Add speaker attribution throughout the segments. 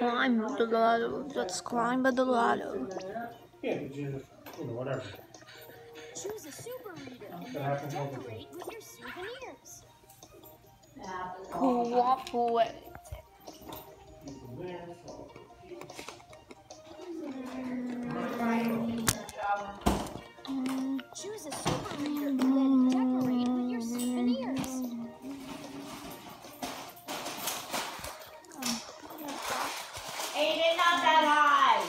Speaker 1: climb the ladder. Let's climb the ladder.
Speaker 2: Yeah, you just, you know, whatever.
Speaker 3: Choose a super reader and
Speaker 2: That
Speaker 3: then
Speaker 2: happens all the
Speaker 3: decorate with your souvenirs.
Speaker 1: Cooperate.
Speaker 4: Not that high.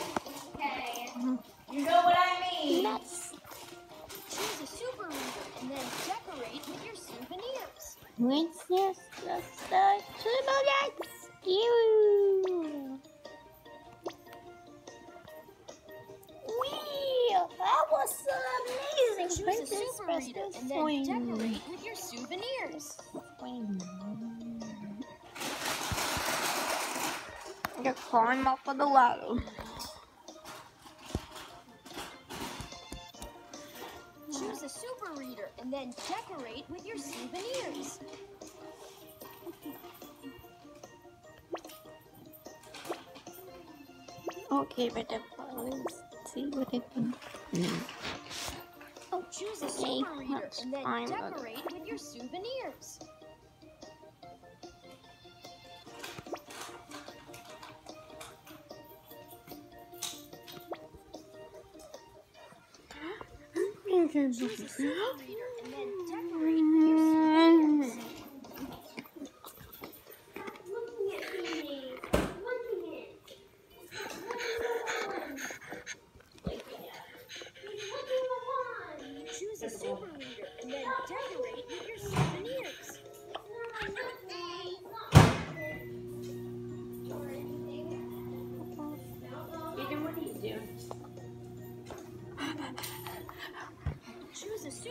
Speaker 4: You know what I mean.
Speaker 1: Nuts.
Speaker 3: Choose a super reader and then decorate with your souvenirs.
Speaker 1: What's this? Let's start to the next you. Wee! That was so amazing.
Speaker 3: Choose a super reader and then decorate with your souvenirs.
Speaker 1: Swing. You climb up on the ladder.
Speaker 3: Choose a super reader and then decorate with your souvenirs.
Speaker 1: Okay, but the let's see what I can.
Speaker 3: Oh, choose a super reader and then decorate with your souvenirs. Choose a super reader and then decorate with your souvenirs. Choose a super reader and then decorate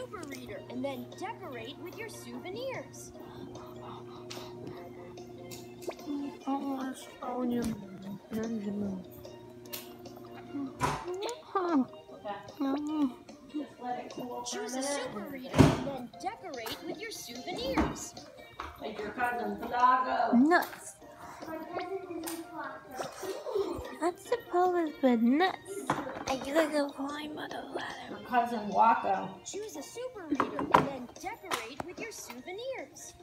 Speaker 3: super reader and then decorate with your souvenirs. Choose a super reader and then decorate with your souvenirs.
Speaker 4: Like your cousin Pelago.
Speaker 1: Nuts. That's supposed to be nuts. I gotta go climb on the ladder.
Speaker 4: Your cousin Wacko.
Speaker 3: Choose a super reader and then decorate with your souvenirs.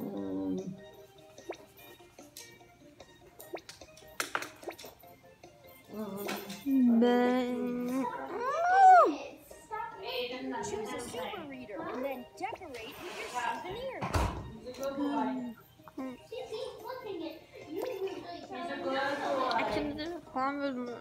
Speaker 4: Mm. Mm.
Speaker 1: Then.
Speaker 4: Aiden, that's
Speaker 3: Choose a super reader and then decorate with your souvenirs.
Speaker 4: He's a good boy. He's a good boy.
Speaker 1: I can do climb with